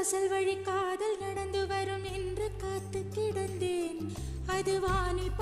வாசல் வழி காதல் நடந்து வரும் என்று காத்து கிடந்தேன். அது வானில்